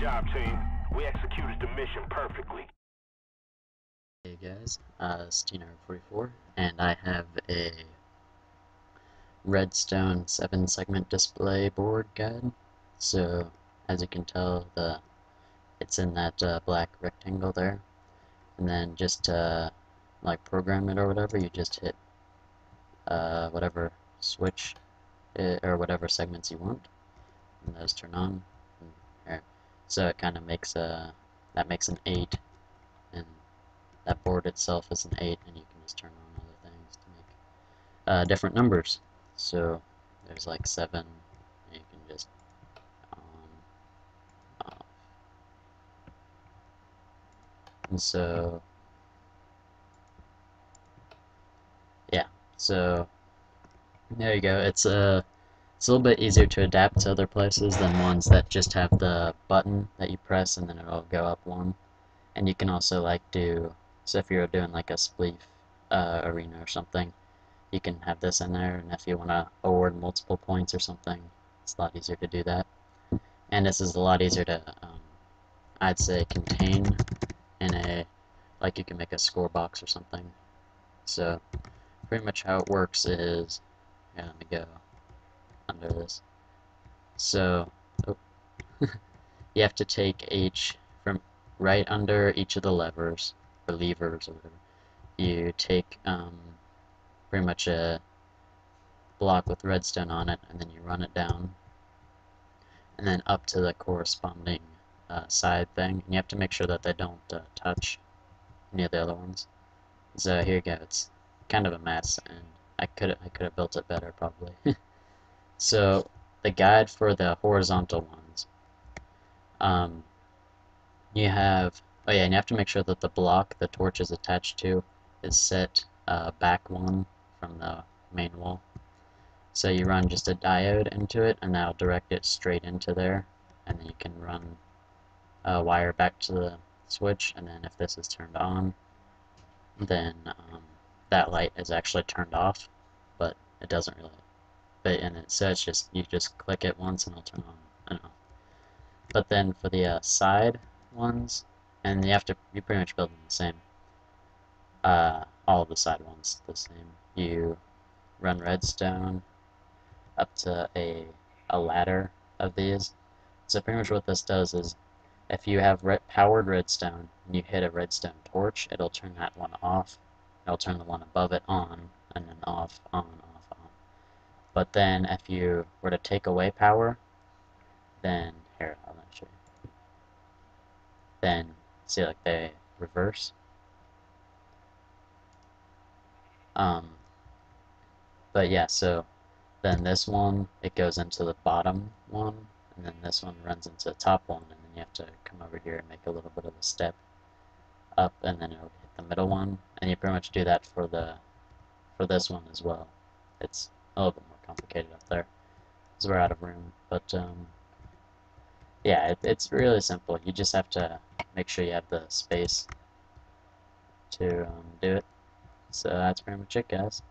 Job, team. We executed the mission perfectly. Hey guys, uh, it's TNARG44, and I have a Redstone 7 segment display board guide. So, as you can tell, the it's in that uh, black rectangle there. And then just to like program it or whatever, you just hit uh, whatever switch it, or whatever segments you want, and those turn on. So it kind of makes a that makes an eight, and that board itself is an 8 and you can just turn on other things to make uh, different numbers. So there's like 7 and you can just on off. And so yeah so there you go. It's a uh, it's a little bit easier to adapt to other places than ones that just have the button that you press and then it'll go up one and you can also like do so if you're doing like a spleef uh, arena or something, you can have this in there, and if you want to award multiple points or something, it's a lot easier to do that. And this is a lot easier to, um, I'd say, contain in a, like you can make a score box or something. So, pretty much how it works is, yeah, let me go under this. So, oh, you have to take H from right under each of the levers, or levers or whatever, you take um, pretty much a block with redstone on it, and then you run it down, and then up to the corresponding uh, side thing. And you have to make sure that they don't uh, touch any of the other ones. So here you go. It's kind of a mess, and I could I could have built it better probably. so the guide for the horizontal ones. Um, you have Oh yeah, and you have to make sure that the block the torch is attached to is set uh, back one from the main wall. So you run just a diode into it, and that'll direct it straight into there, and then you can run a wire back to the switch, and then if this is turned on, then um, that light is actually turned off, but it doesn't really. But and it says just you just click it once and it'll turn on and off. But then for the uh, side ones, and you have to you pretty much build them the same. Uh, all the side ones the same. You run redstone up to a a ladder of these. So pretty much what this does is, if you have red, powered redstone and you hit a redstone torch, it'll turn that one off. It'll turn the one above it on, and then off, on. But then if you were to take away power, then here I'll show you. Then see like they reverse. Um, but yeah, so then this one, it goes into the bottom one, and then this one runs into the top one, and then you have to come over here and make a little bit of a step up, and then it'll hit the middle one, and you pretty much do that for the for this one as well. It's a little bit more complicated up there, because we're out of room, but um, yeah, it, it's really simple. You just have to make sure you have the space to um, do it. So that's pretty much it, guys.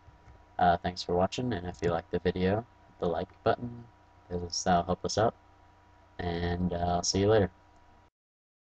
Uh, thanks for watching, and if you like the video, the like button, because that'll help us out. And uh, I'll see you later.